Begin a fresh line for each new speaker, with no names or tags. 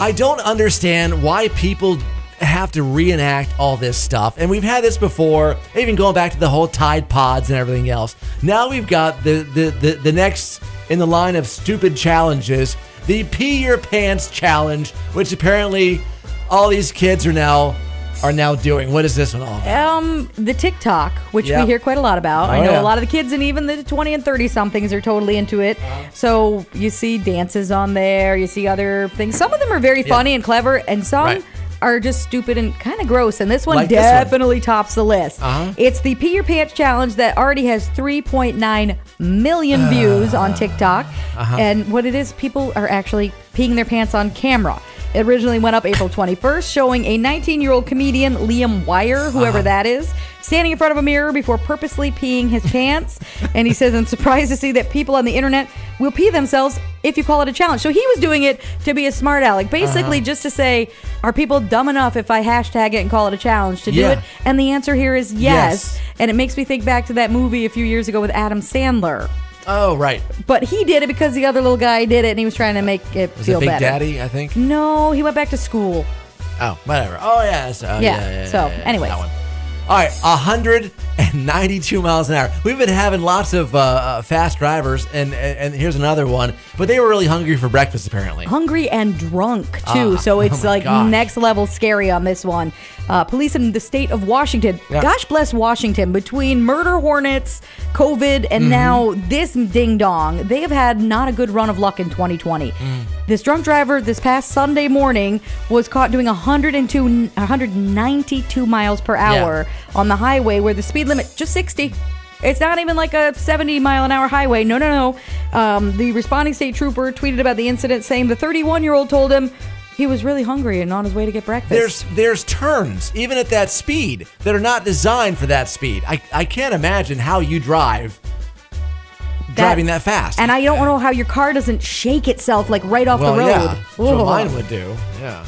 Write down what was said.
I don't understand why people have to reenact all this stuff. And we've had this before, even going back to the whole Tide Pods and everything else. Now we've got the the the, the next in the line of stupid challenges, the pee your pants challenge, which apparently all these kids are now are now doing. What is this one all? about?
Um, the TikTok, which
Yep.
we hear quite a lot about. I
Oh,
know
yeah.
a lot of the kids and even the 20 and 30 somethings are totally into it.
Uh-huh.
So you see dances on there, you see other things. Some of them are very funny and clever, and some
Right.
are just stupid and kind of gross. And this one
Like this one.
definitely tops the list.
Uh-huh.
It's the Pee Your Pants challenge that already has 3.9 million views on TikTok.
Uh-huh.
And what it is, people are actually peeing their pants on camera. It originally went up April 21st, showing a 19 year old comedian, Liam Wire, whoever
Uh-huh.
that is, standing in front of a mirror before purposely peeing his pants. and he says, I'm surprised to see that people on the internet will pee themselves if you call it a challenge. So he was doing it to be a smart aleck, basically
Uh-huh.
just to say, are people dumb enough if I hashtag it and call it a challenge to do it? And the answer here is yes.
Yes.
And it makes me think back to that movie a few years ago with Adam Sandler.
Oh, right.
But he did it because the other little guy did it and he was trying to make it
Was
feel
it Big
better.
Daddy, I think?
No, he went back to school.
Oh, whatever. Oh, yeah. So, yeah,
Yeah,
yeah,
so,
yeah, yeah,
anyways.
that one. All right, 192 miles an hour. We've been having lots of uh, uh, fast drivers, and, and and here's another one. But they were really hungry for breakfast, apparently.
hungry and drunk too.
Ah,
so it's
oh
like
gosh.
next level scary on this one. Uh, police in the state of Washington,
Yeah.
gosh bless Washington, between murder hornets, COVID, and now this ding dong, they have had not a good run of luck in 2020.
Mm.
This drunk driver this past Sunday morning was caught doing 102, 192 miles per hour on the highway where the speed limit just 60. It's not even like a 70 mile an hour highway. No, no, no. Um, the responding state trooper tweeted about the incident, saying the 31 year old told him he was really hungry and on his way to get breakfast.
There's there's turns even at that speed that are not designed for that speed. I, I can't imagine how you drive driving that fast.
And I don't know how your car doesn't shake itself like right off
well,
the road.
yeah, that's what mine would do. Yeah.